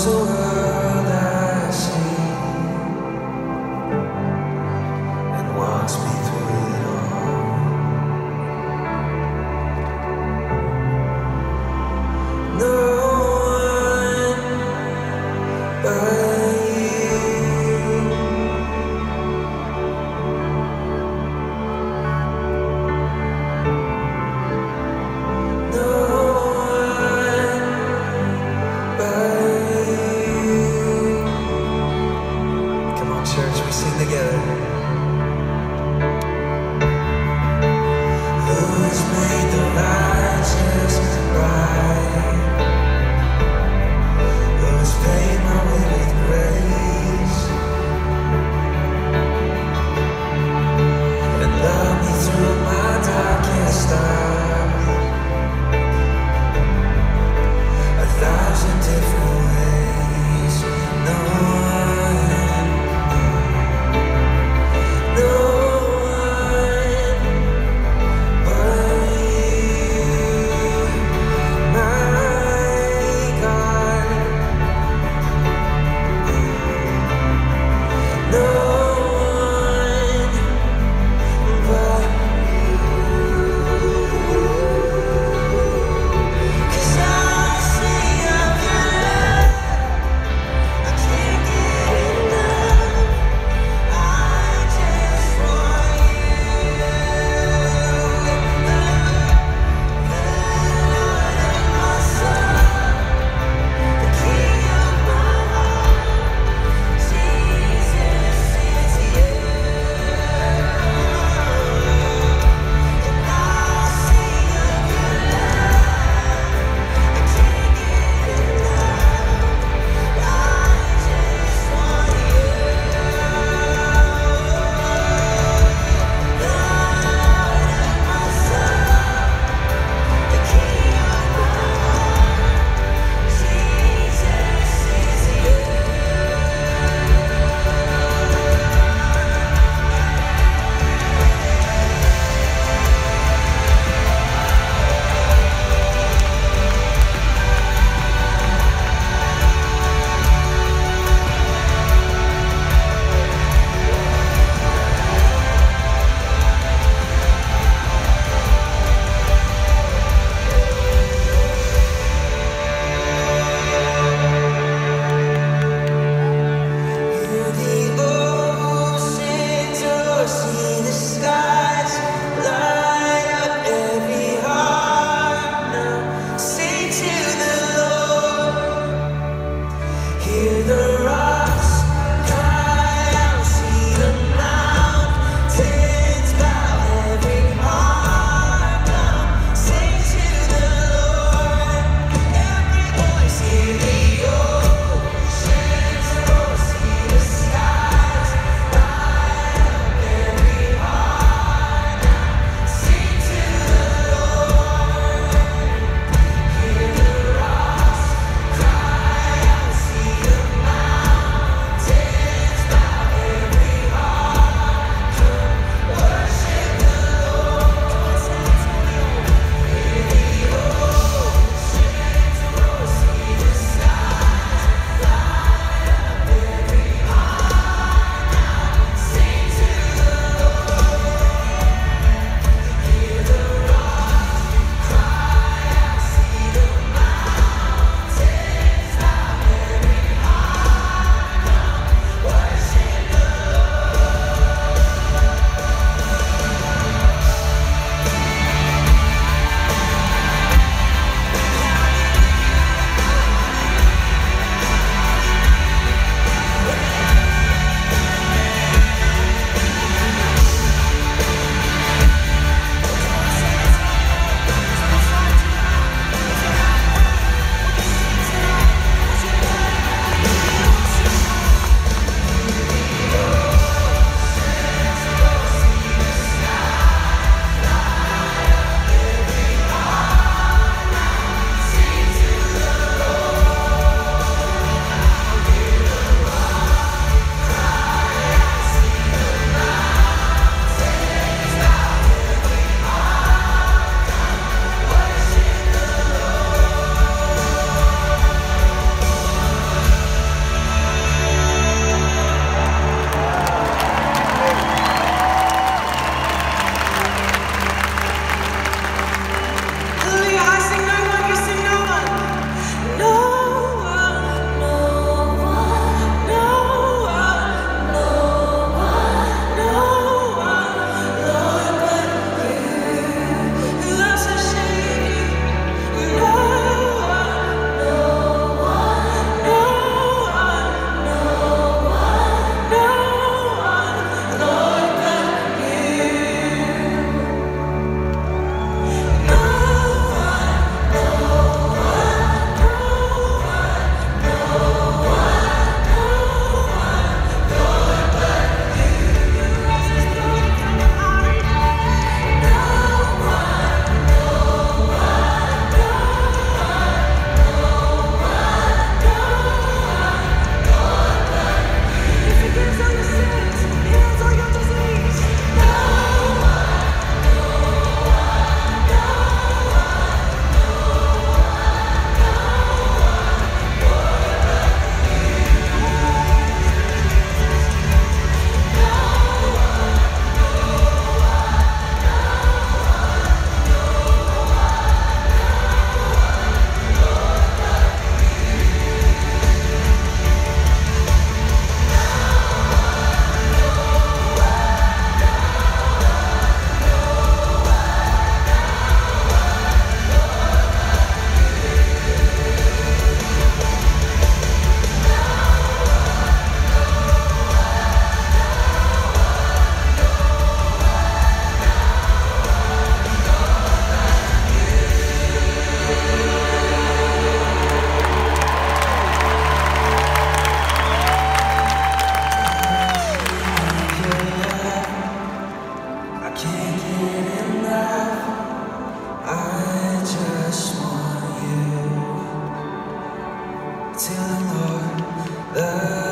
so high. Lord,